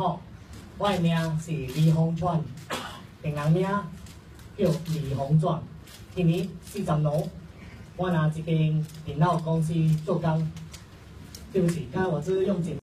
好，我的名是李洪川，平人名叫李洪传，今年四十六，我拿一间电脑公司做工，对不起，刚才我只是用简。